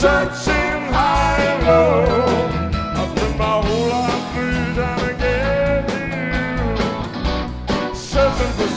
searching high and low. I've my whole life to you, searching for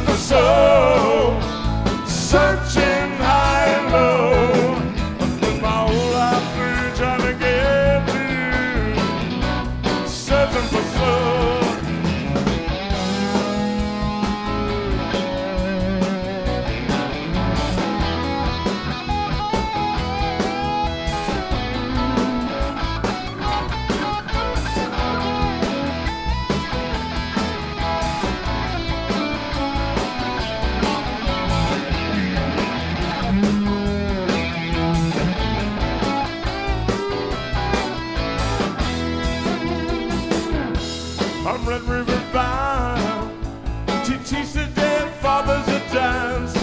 for soul, I'm Red River bound to teach the dead fathers to dance.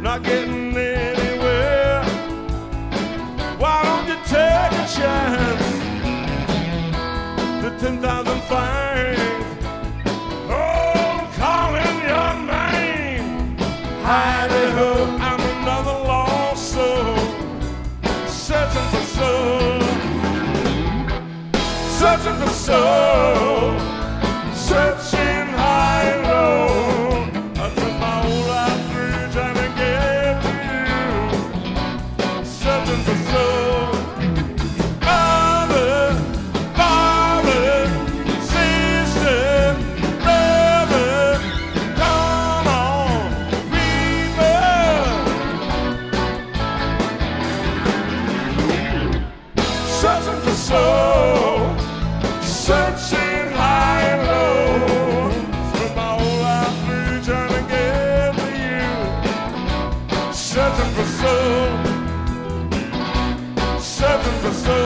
Not getting anywhere. Why don't you take a chance? The 10,000 fangs. Oh, calling your name. Hidey searching for soul, searching. looking for soul.